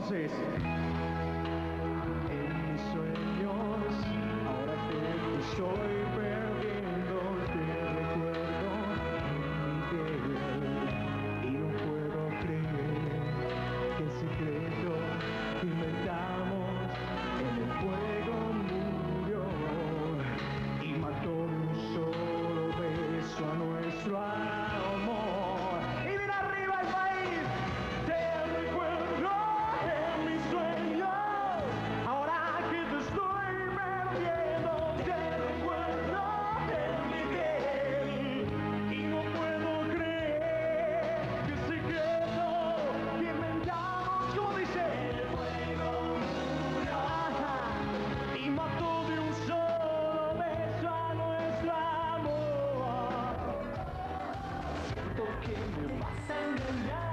entonces. En mis sueños, ahora estoy en tu show. Yeah.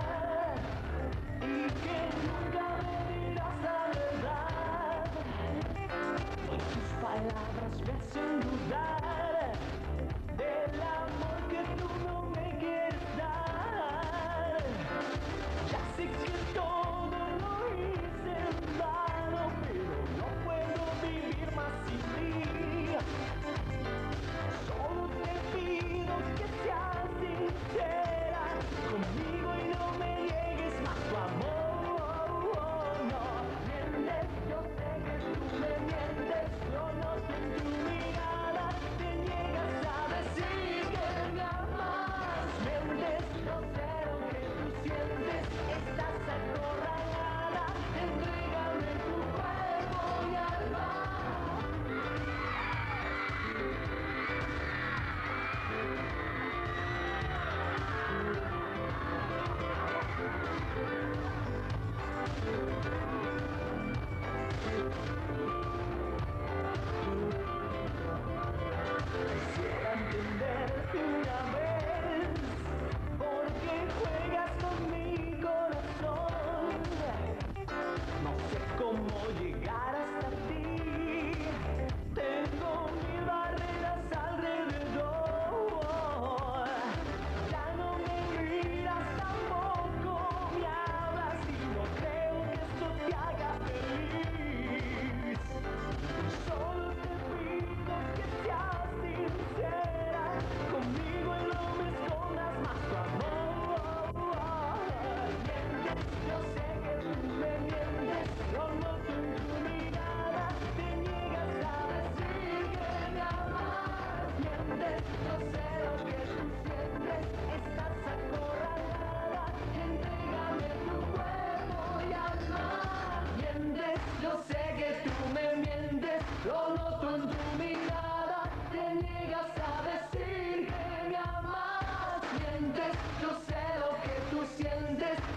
Lo noto en tu mirada, te niegas a decir que me amas. Mientes, yo sé lo que tú sientes.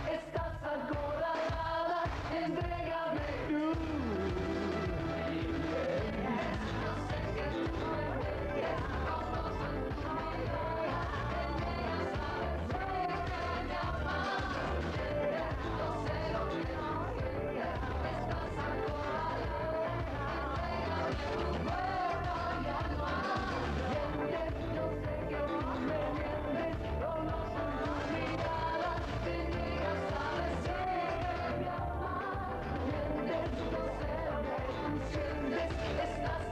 It's, it's not